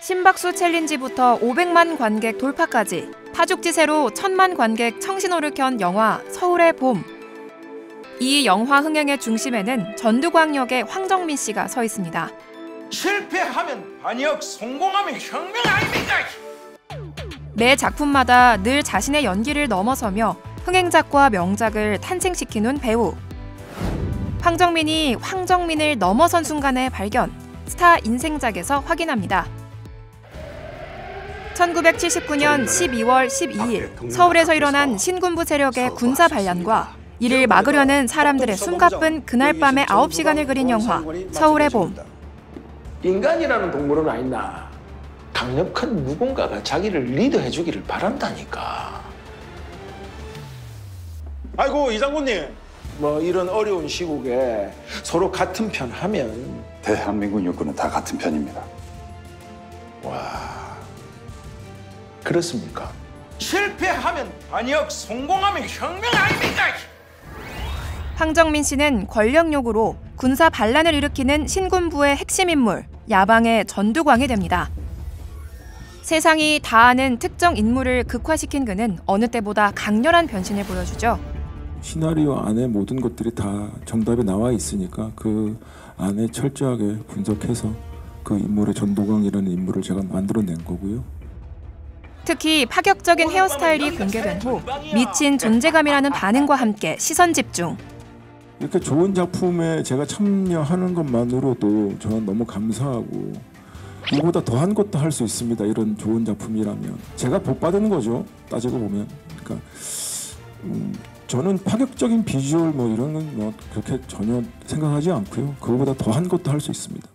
심박수 챌린지부터 500만 관객 돌파까지 파죽지세로 천만 관객 청신호를 켠 영화 서울의 봄. 이 영화 흥행의 중심에는 전두광 역의 황정민 씨가 서 있습니다. 실패하면 반역, 성공하면 혁명 아닙니까? 매 작품마다 늘 자신의 연기를 넘어서며 흥행작과 명작을 탄생시키는 배우. 황정민이 황정민을 넘어선 순간의 발견. 스타 인생작에서 확인합니다. 1979년 12월 12일 서울에서 일어난 신군부 세력의 군사 반란과 이를 막으려는 사람들의 숨가쁜 그날 밤의 9시간을 그린 영화 서울의 봄. 인간이라는 동물은 아니나 강력한 누군가가 자기를 리드해 주기를 바란다니까. 아이고 이 장군님. 뭐 이런 어려운 시국에 서로 같은 편 하면 대한민국 육군은 다 같은 편입니다. 와 그렇습니까? 실패하면 반역, 성공하면 혁명 아닙니까? 황정민 씨는 권력욕으로 군사 반란을 일으키는 신군부의 핵심 인물 야방의 전두광이 됩니다. 세상이 다 아는 특정 인물을 극화시킨 그는 어느 때보다 강렬한 변신을 보여주죠. 시나리오 안에 모든 것들이 다 정답이 나와 있으니까 그 안에 철저하게 분석해서 그 인물의 전도광이라는 인물을 제가 만들어낸 거고요. 특히 파격적인 헤어스타일이 공개된 후 미친 존재감이라는 반응과 함께 시선 집중. 이렇게 좋은 작품에 제가 참여하는 것만으로도 저는 너무 감사하고 이보다 더한 것도 할 수 있습니다. 이런 좋은 작품이라면 제가 복 받는 거죠. 따지고 보면 그러니까 음, 저는 파격적인 비주얼 뭐 이런 건뭐 그렇게 전혀 생각하지 않고요. 그거보다 더한 것도 할 수 있습니다.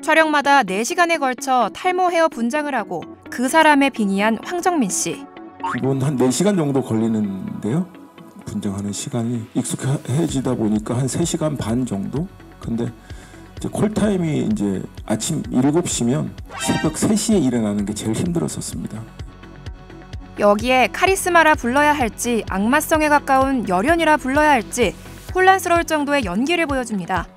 촬영마다 4시간에 걸쳐 탈모 헤어 분장을 하고 그 사람에 빙의한 황정민 씨. 기본 한 4시간 정도 걸리는데요. 분장하는 시간이 익숙해지다 보니까 한 3시간 반 정도? 근데 이제 콜타임이 이제 아침 7시면 새벽 3시에 일어나는 게 제일 힘들었었습니다. 여기에 카리스마라 불러야 할지 악마성에 가까운 열연이라 불러야 할지 혼란스러울 정도의 연기를 보여줍니다.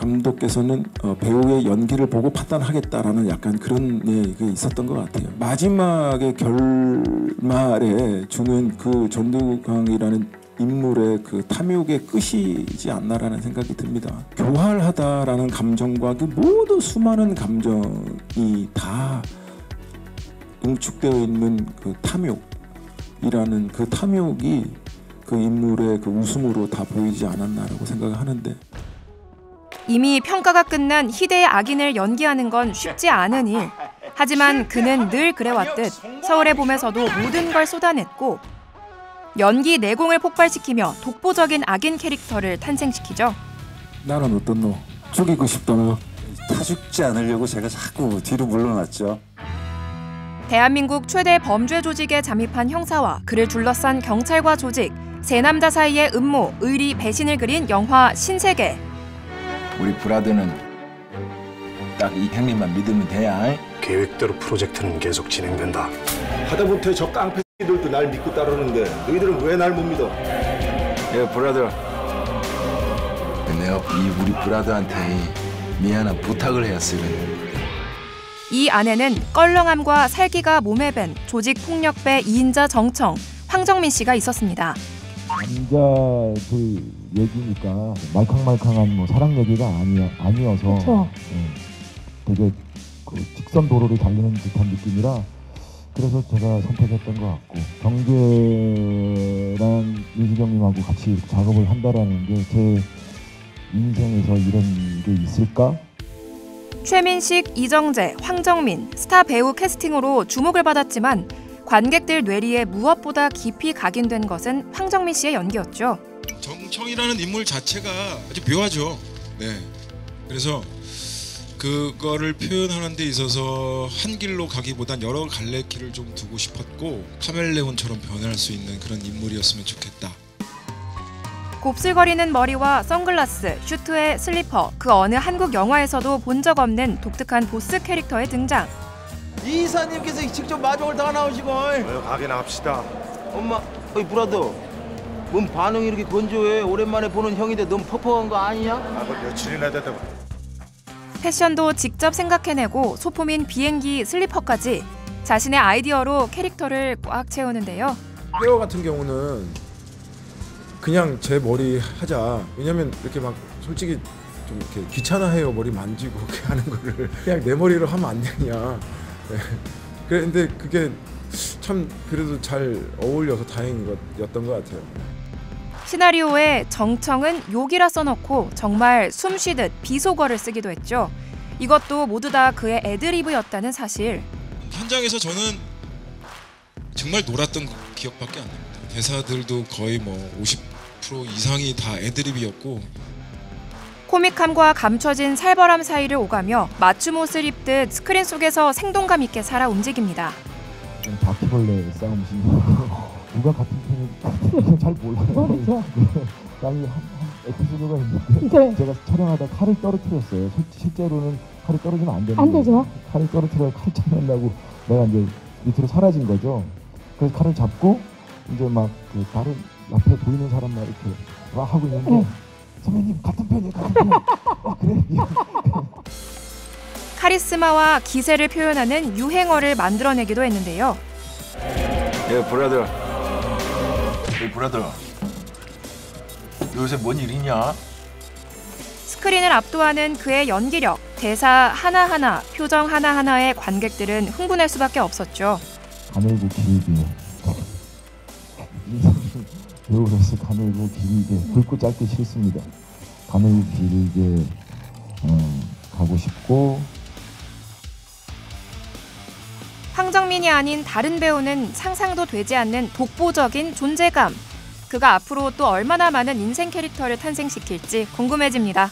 감독께서는 어, 배우의 연기를 보고 판단하겠다라는 약간 그런 예, 게 있었던 것 같아요. 마지막에 결말에 주는 그 전두광이라는 인물의 그 탐욕의 끝이지 않나라는 생각이 듭니다. 교활하다라는 감정과 그 모두 수많은 감정이 다 응축되어 있는 그 탐욕이라는 그 탐욕이 그 인물의 그 웃음으로 다 보이지 않았나라고 생각을 하는데 이미 평가가 끝난 희대의 악인을 연기하는 건 쉽지 않은 일. 하지만 그는 늘 그래왔듯 서울의 봄에서도 모든 걸 쏟아냈고 연기 내공을 폭발시키며 독보적인 악인 캐릭터를 탄생시키죠. 나는 어떤 너 죽이고 싶다 너타 죽지 않으려고 제가 자꾸 뒤로 물러났죠. 대한민국 최대 범죄 조직에 잠입한 형사와 그를 둘러싼 경찰과 조직, 세 남자 사이의 음모, 의리, 배신을 그린 영화 신세계. 우리 브라더는 딱 이 형님만 믿으면 돼야. 계획대로 프로젝트는 계속 진행된다. 하다못해 저 깡패들도 날 믿고 따르는데 너희들은 왜 날 못 믿어? 야 브라더. 내가 이 우리 브라더한테 미안한 부탁을 해왔으면 이 안에는 껄렁함과 살기가 몸에 밴 조직 폭력배 2인자 정청, 황정민 씨가 있었습니다. 남자들 얘기니까 말캉말캉한 뭐 사랑 얘기가 아니 아니어서. 예, 되게 그 직선 도로를 달리는 듯한 느낌이라 그래서 제가 선택했던 것 같고 경계랑 유지경님하고 같이 작업을 한다라는 게 제 인생에서 이런 게 있을까? 최민식, 이정재, 황정민, 스타 배우 캐스팅으로 주목을 받았지만 관객들 뇌리에 무엇보다 깊이 각인된 것은 황정민 씨의 연기였죠. 정청이라는 인물 자체가 아주 묘하죠. 네. 그래서 그거를 표현하는 데 있어서 한 길로 가기보단 여러 갈래 길을 좀 두고 싶었고 카멜레온처럼 변할 수 있는 그런 인물이었으면 좋겠다. 곱슬거리는 머리와 선글라스, 슈트에 슬리퍼, 그 어느 한국 영화에서도 본 적 없는 독특한 보스 캐릭터의 등장. 이사님께서 직접 마중을 다 나오시고. 어여 가게나 합시다. 엄마, 어이 brother. 뭔 반응이 이렇게 건조해? 오랜만에 보는 형인데 너무 퍽퍽한 거 아니냐? 아그 며칠이나 됐다고. 패션도 직접 생각해내고 소품인 비행기 슬리퍼까지 자신의 아이디어로 캐릭터를 꽉 채우는데요. 헤어 같은 경우는 그냥 제 머리 하자. 왜냐면 이렇게 막 솔직히 좀 이렇게 귀찮아해요 머리 만지고 그렇게 하는 거를 그냥 내 머리로 하면 안 되냐. 네. 그런데 그게 참 그래도 잘 어울려서 다행인 것였던 것 같아요. 시나리오에 정청은 욕이라 써놓고 정말 숨 쉬듯 비속어를 쓰기도 했죠. 이것도 모두 다 그의 애드리브였다는 사실. 현장에서 저는 정말 놀았던 기억밖에 안 납니다. 대사들도 거의 뭐 50% 이상이 다 애드립이었고 코믹함과 감춰진 살벌함 사이를 오가며 맞춤 옷을 입듯 스크린 속에서 생동감 있게 살아 움직입니다. 좀 바퀴벌레 싸움이신 누가 같은 편인지 잘 몰라요. 아니 한, 한 에피소드가 있는데 제가 촬영하다 칼을 떨어뜨렸어요. 실- 실제로는 칼이 떨어지면 안 되는데 안 되죠. 칼을 떨어뜨려 칼 장난 나고 내가 이제 밑으로 사라진 거죠. 그래서 칼을 잡고 이제 막 그 다른 앞에 보이는 사람만 이렇게 막 하고 있는데 응. 선배님 같은 편이에요. 같은 편. 아 그래? 카리스마와 기세를 표현하는 유행어를 만들어내기도 했는데요. 예, 브라더. 예, 브라더. 요새 뭔 일이냐? 스크린을 압도하는 그의 연기력, 대사 하나하나, 표정 하나하나에 관객들은 흥분할 수밖에 없었죠. 가늘고 길게 배우로서 가늘고 길게 굵고 짧게 싫습니다. 가늘고 길게 어, 가고 싶고 황정민이 아닌 다른 배우는 상상도 되지 않는 독보적인 존재감. 그가 앞으로 또 얼마나 많은 인생 캐릭터를 탄생시킬지 궁금해집니다.